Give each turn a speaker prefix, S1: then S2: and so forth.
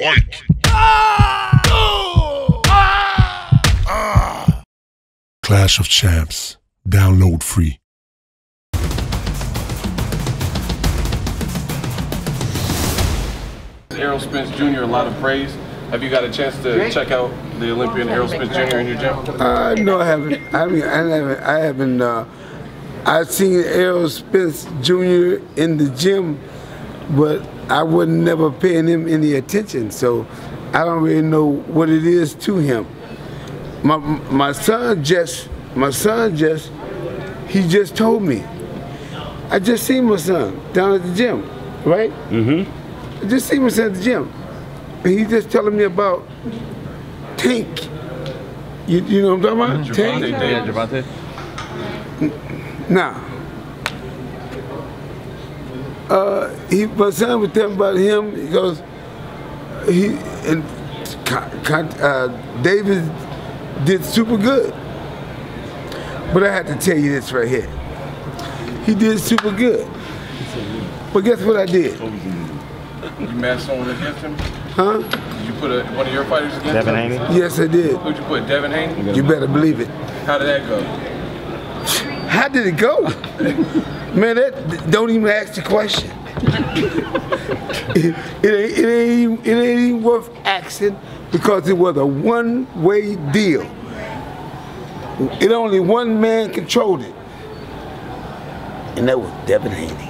S1: Fight! Clash of Champs. Download free.
S2: Errol Spence Jr. a lot of praise. Have you got a chance to check out the Olympian Errol Spence Jr. in your gym?
S3: Uh, no, I haven't. I mean, I haven't. I haven't. Uh, I've seen Errol Spence Jr. in the gym, but I wasn't never paying him any attention. So I don't really know what it is to him. My my son just my son just he just told me. I just seen my son down at the gym, right? Mm-hmm. I just seen my son at the gym. And he just telling me about Tank. You, you know what I'm talking about? Tank.
S2: Yeah, Gervonta.
S3: Now, uh, he, my son was telling about him. He goes, he and Con- Con- uh, David did super good. But I have to tell you this right here. He did super good. But guess what I did?
S2: You matched someone against him?
S3: Huh?
S2: Did you put a, one of your fighters against
S4: Devin
S2: him?
S4: Haney?
S3: Yes, I did.
S2: Who'd you put, Devin Haney?
S3: You better believe it.
S2: How did that go?
S3: How did it go? Man, that don't even ask the question. it, it, ain't, it, ain't, it ain't even worth asking because it was a one-way deal. It only one man controlled it, and that was Devin Haney.